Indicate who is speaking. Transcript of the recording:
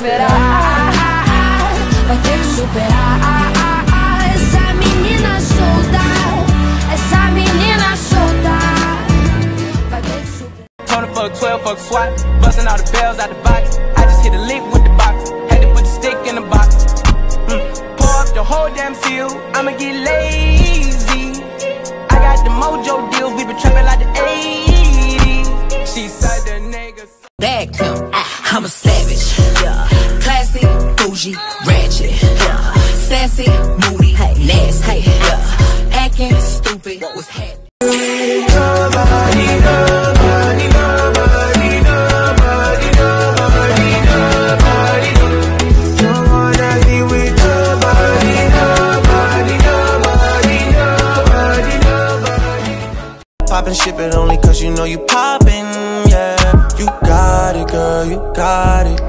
Speaker 1: Verá. fuck 12, fuck SWAT. Busting all the bells out the box. I just hit a lick with the box. Had to put the stick in the box. Mm. Pour up the whole damn field. I'ma get lazy. I got the mojo deals. We been trapping like the 80s. She said the niggas.
Speaker 2: Back him. I'm a savage. Yeah. Classy, bougie, ratchet. Yeah. Sassy, moody, hey. nasty. Hey. Yeah. Acting stupid. What was happening?
Speaker 3: Poppin' ship it only cause you know you poppin', yeah. You got it, girl, you got it.